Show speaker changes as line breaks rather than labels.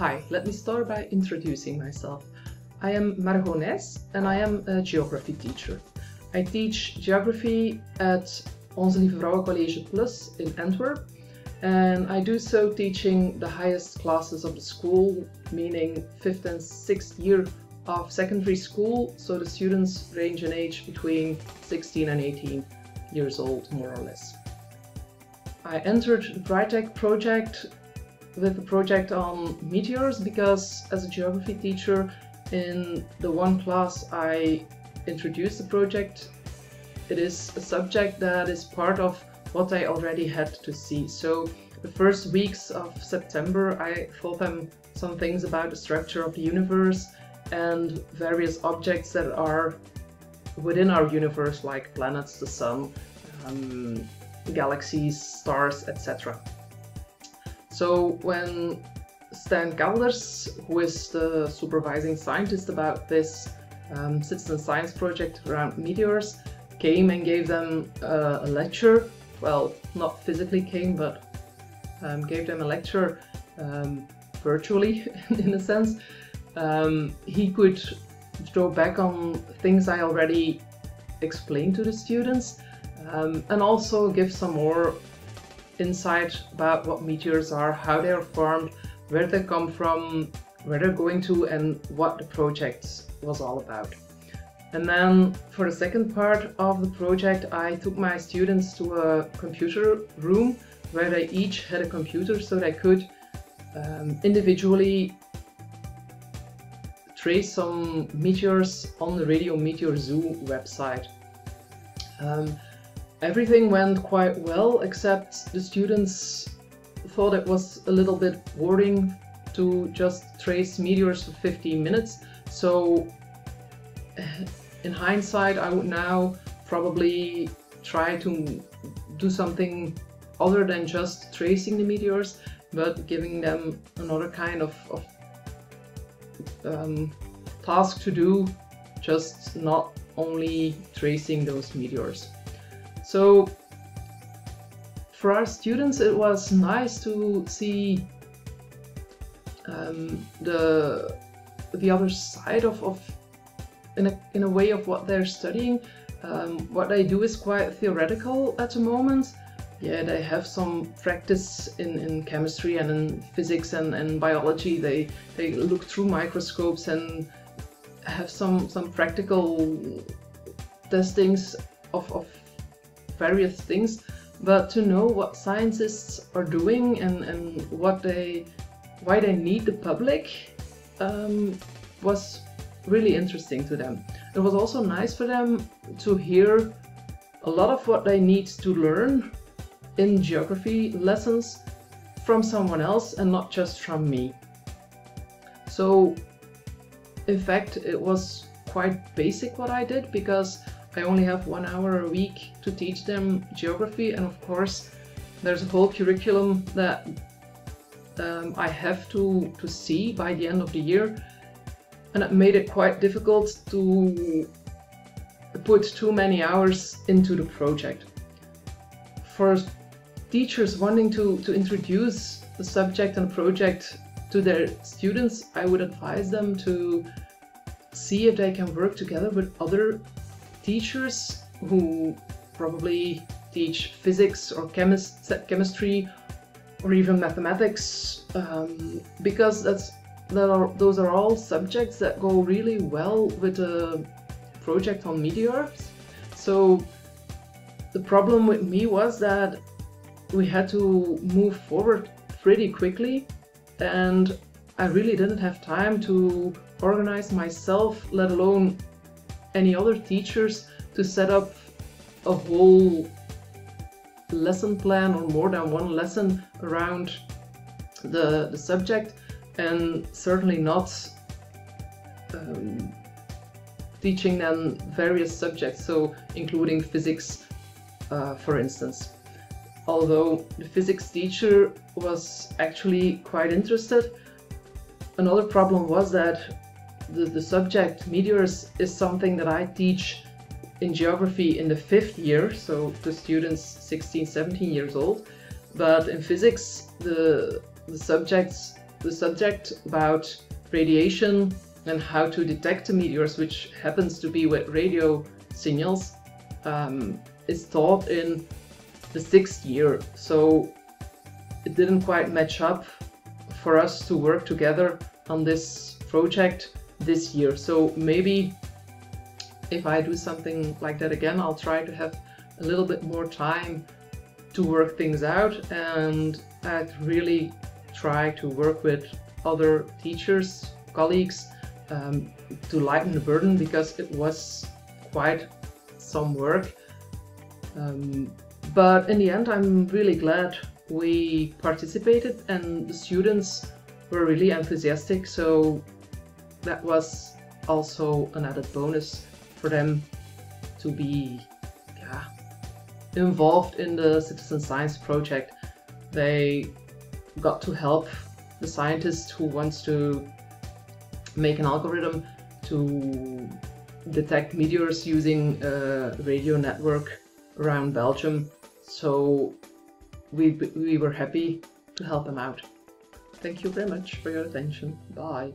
Hi, let me start by introducing myself. I am Margo Nys and I am a geography teacher. I teach geography at Onze Lieve Vrouwen College Plus in Antwerp and I do so teaching the highest classes of the school, meaning 5th and 6th year of secondary school, so the students range in age between 16 and 18 years old, more or less. I entered the BRITEC project with a project on meteors because as a geography teacher in the one class I introduced the project. It is a subject that is part of what I already had to see. So the first weeks of September I taught them some things about the structure of the universe and various objects that are within our universe like planets, the sun, um, galaxies, stars, etc. So when Stijn Calders, who is the supervising scientist about this um, citizen science project around meteors, came and gave them uh, a lecture. Well, not physically came, but um, gave them a lecture um, virtually, in a sense. Um, he could draw back on things I already explained to the students um, and also give some more insight about what meteors are, how they are formed, where they come from, where they're going to, and what the project was all about. And then for the second part of the project, I took my students to a computer room where they each had a computer so they could um, individually trace some meteors on the Radio Meteor Zoo website. Um, everything went quite well, except the students thought it was a little bit boring to just trace meteors for 15 minutes. So in hindsight, I would now probably try to do something other than just tracing the meteors, but giving them another kind of, of um, task to do, just not only tracing those meteors. So for our students, it was nice to see um, the the other side of, of in a in a way of what they're studying. Um, what they do is quite theoretical at the moment. Yeah, they have some practice in, in chemistry and in physics and, and biology. They they look through microscopes and have some some practical testings of, of various things but to know what scientists are doing and, and what they why they need the public um, was really interesting to them. It was also nice for them to hear a lot of what they need to learn in geography lessons from someone else and not just from me. So in fact it was quite basic what I did because I only have one hour a week to teach them geography and of course there's a whole curriculum that um, I have to, to see by the end of the year and it made it quite difficult to put too many hours into the project. For teachers wanting to, to introduce the subject and project to their students, I would advise them to see if they can work together with other teachers who probably teach physics or chemist chemistry or even mathematics um, because that's that are those are all subjects that go really well with a project on meteors. So the problem with me was that we had to move forward pretty quickly and I really didn't have time to organize myself, let alone any other teachers to set up a whole lesson plan or more than one lesson around the, the subject and certainly not um, teaching them various subjects, so including physics, uh, for instance. Although the physics teacher was actually quite interested, another problem was that the, the subject meteors is something that I teach in geography in the fifth year, so the students 16, 17 years old. But in physics, the, the subjects the subject about radiation and how to detect the meteors, which happens to be with radio signals, um, is taught in the sixth year. So it didn't quite match up for us to work together on this project this year. So maybe if I do something like that again, I'll try to have a little bit more time to work things out and I'd really try to work with other teachers, colleagues um, to lighten the burden because it was quite some work. Um, but in the end, I'm really glad we participated and the students were really enthusiastic. So that was also an added bonus for them to be yeah, involved in the citizen science project. They got to help the scientist who wants to make an algorithm to detect meteors using a radio network around Belgium. So we, we were happy to help them out. Thank you very much for your attention. Bye.